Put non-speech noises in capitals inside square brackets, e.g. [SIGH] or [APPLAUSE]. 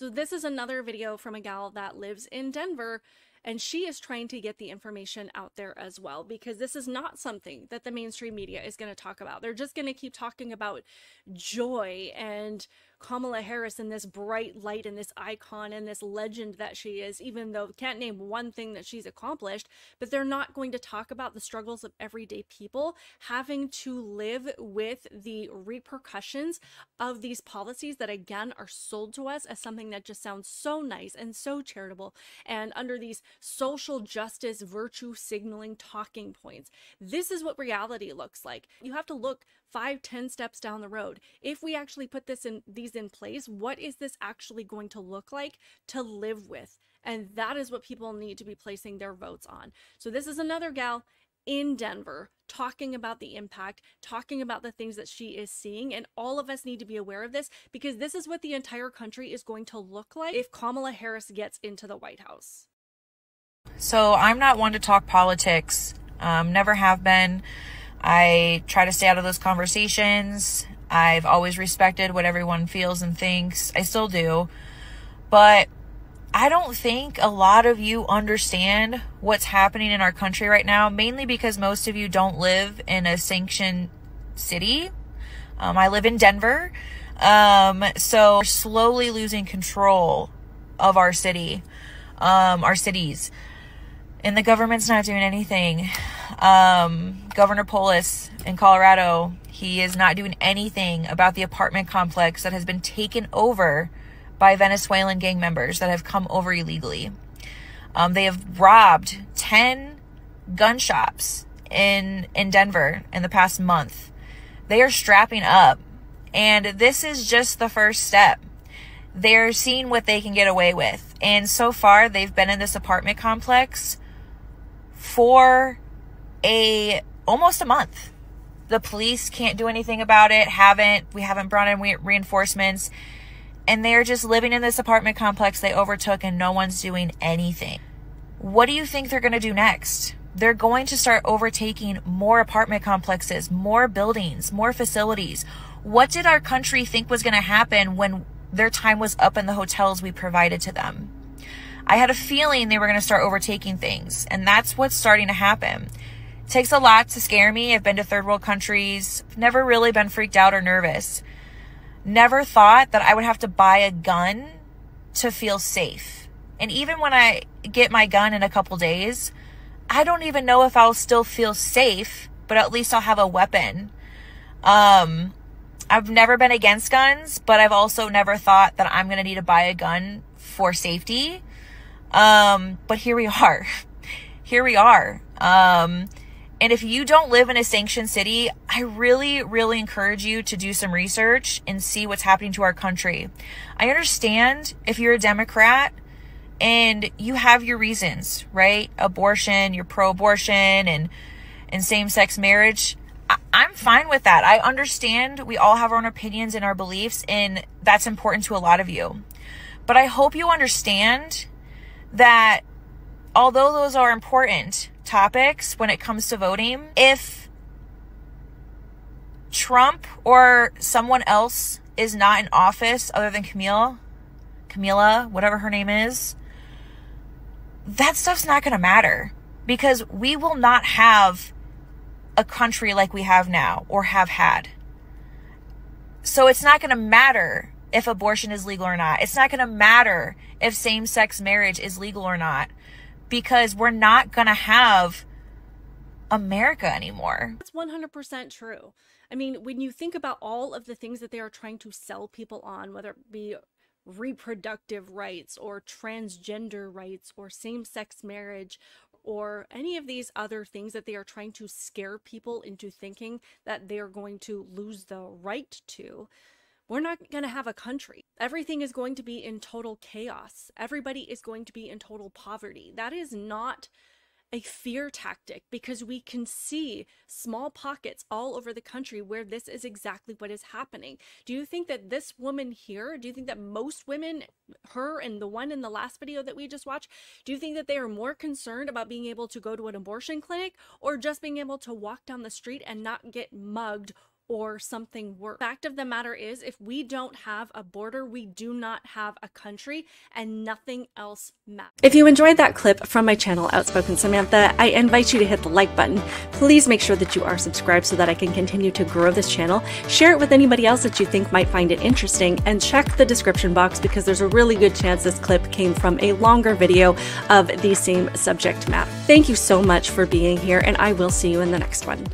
So this is another video from a gal that lives in Denver and she is trying to get the information out there as well because this is not something that the mainstream media is going to talk about. They're just going to keep talking about joy and Kamala Harris and this bright light and this icon and this legend that she is, even though can't name one thing that she's accomplished, but they're not going to talk about the struggles of everyday people having to live with the repercussions of these policies that again are sold to us as something that just sounds so nice and so charitable and under these social justice virtue signaling talking points. This is what reality looks like. You have to look five, ten steps down the road. If we actually put this in these in place, what is this actually going to look like to live with? And that is what people need to be placing their votes on. So this is another gal in Denver talking about the impact, talking about the things that she is seeing. And all of us need to be aware of this because this is what the entire country is going to look like if Kamala Harris gets into the White House. So I'm not one to talk politics, um, never have been. I try to stay out of those conversations. I've always respected what everyone feels and thinks. I still do. But I don't think a lot of you understand what's happening in our country right now, mainly because most of you don't live in a sanctioned city. Um, I live in Denver. Um, so we're slowly losing control of our city, um, our cities. And the government's not doing anything um, Governor Polis in Colorado, he is not doing anything about the apartment complex that has been taken over by Venezuelan gang members that have come over illegally. Um, they have robbed 10 gun shops in, in Denver in the past month. They are strapping up. And this is just the first step. They're seeing what they can get away with. And so far, they've been in this apartment complex for a almost a month. The police can't do anything about it. Haven't we haven't brought in reinforcements, and they're just living in this apartment complex they overtook, and no one's doing anything. What do you think they're going to do next? They're going to start overtaking more apartment complexes, more buildings, more facilities. What did our country think was going to happen when their time was up in the hotels we provided to them? I had a feeling they were going to start overtaking things, and that's what's starting to happen takes a lot to scare me. I've been to third world countries, never really been freaked out or nervous. Never thought that I would have to buy a gun to feel safe. And even when I get my gun in a couple days, I don't even know if I'll still feel safe, but at least I'll have a weapon. Um, I've never been against guns, but I've also never thought that I'm going to need to buy a gun for safety. Um, but here we [LAUGHS] are. here we are. Um, and if you don't live in a sanctioned city, I really, really encourage you to do some research and see what's happening to our country. I understand if you're a Democrat and you have your reasons, right? Abortion, you're pro abortion and, and same sex marriage. I, I'm fine with that. I understand we all have our own opinions and our beliefs, and that's important to a lot of you. But I hope you understand that although those are important, topics when it comes to voting. If Trump or someone else is not in office other than Camille, Camila, whatever her name is, that stuff's not going to matter because we will not have a country like we have now or have had. So it's not going to matter if abortion is legal or not. It's not going to matter if same sex marriage is legal or not because we're not going to have America anymore. That's 100% true. I mean, when you think about all of the things that they are trying to sell people on, whether it be reproductive rights or transgender rights or same sex marriage or any of these other things that they are trying to scare people into thinking that they are going to lose the right to, we're not going to have a country. Everything is going to be in total chaos. Everybody is going to be in total poverty. That is not a fear tactic because we can see small pockets all over the country where this is exactly what is happening. Do you think that this woman here, do you think that most women, her and the one in the last video that we just watched, do you think that they are more concerned about being able to go to an abortion clinic or just being able to walk down the street and not get mugged or something worse. Fact of the matter is, if we don't have a border, we do not have a country, and nothing else matters. If you enjoyed that clip from my channel, Outspoken Samantha, I invite you to hit the like button. Please make sure that you are subscribed so that I can continue to grow this channel. Share it with anybody else that you think might find it interesting, and check the description box because there's a really good chance this clip came from a longer video of the same subject matter. Thank you so much for being here, and I will see you in the next one.